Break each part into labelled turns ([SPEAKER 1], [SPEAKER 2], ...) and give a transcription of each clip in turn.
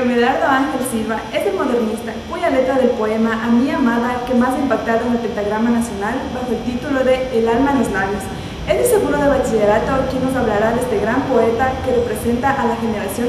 [SPEAKER 1] que Medardo Ángel Silva es el modernista cuya letra del poema A mi amada que más ha impactado en el pentagrama nacional bajo el título de El alma en los labios. Es de seguro de bachillerato quien nos hablará de este gran poeta que representa a la generación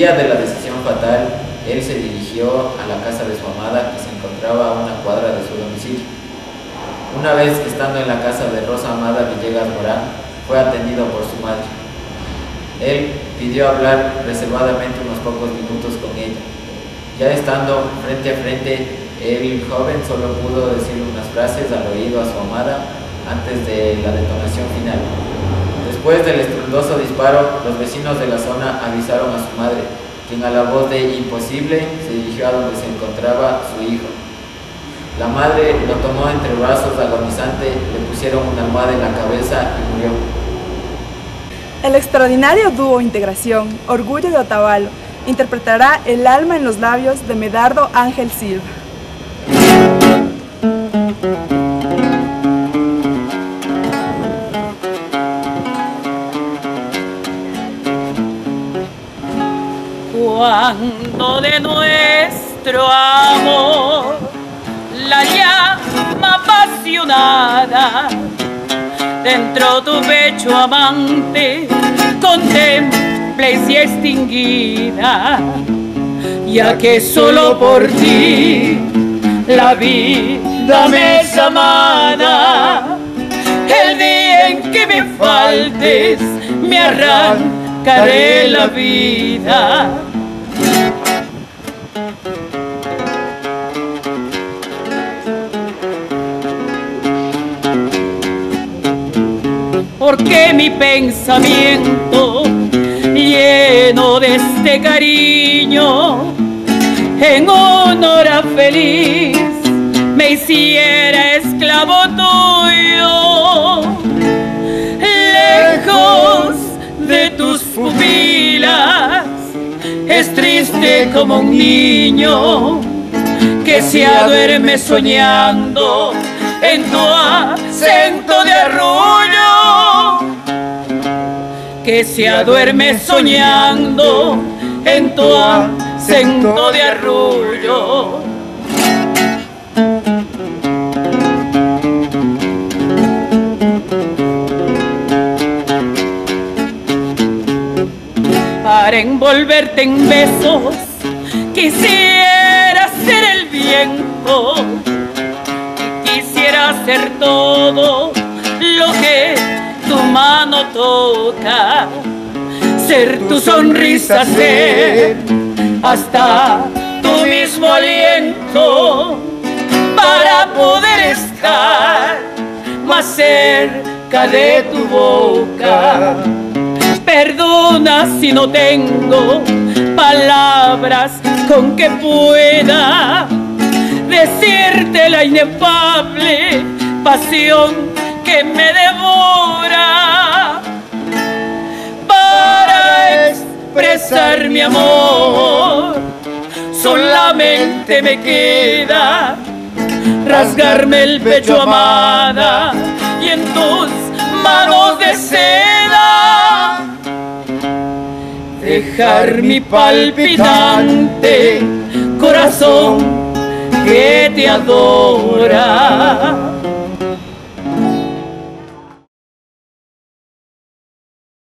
[SPEAKER 2] día de la decisión fatal, él se dirigió a la casa de su amada que se encontraba a una cuadra de su domicilio. Una vez estando en la casa de Rosa Amada Villegas Morán, fue atendido por su madre. Él pidió hablar reservadamente unos pocos minutos con ella. Ya estando frente a frente, el joven solo pudo decir unas frases al oído a su amada antes de la detonación final. Después del estruendoso disparo, los vecinos de la zona avisaron a su madre, quien a la voz de imposible se dirigió a donde se encontraba su hijo. La madre lo tomó entre brazos agonizante, le pusieron una almohada en la cabeza y murió.
[SPEAKER 1] El extraordinario dúo Integración, Orgullo de Otavalo, interpretará El alma en los labios de Medardo Ángel Silva.
[SPEAKER 3] De nuestro amor la llama apasionada. Dentro tu pecho amante contemple y extinguida ya que solo por ti la vida me es amada. El día en que me faltes me arrancaré la vida porque mi pensamiento lleno de este cariño en honor a feliz me hiciera esclavo tuyo. Lejos de tus pupilas es triste como un niño que se duerme soñando en tu se duerme soñando en tu acento de arrullo. Para envolverte en besos, quisiera ser el viento hacer todo lo que mano toca, ser tu sonrisa, ser hasta tu mismo aliento para poder estar más cerca de tu boca. Perdona si no tengo palabras con que pueda decirte la inefable pasión que me devora para expresar mi amor. Solamente me queda rasgarme el pecho amada y en tus manos de seda dejar mi palpitante corazón que te adora.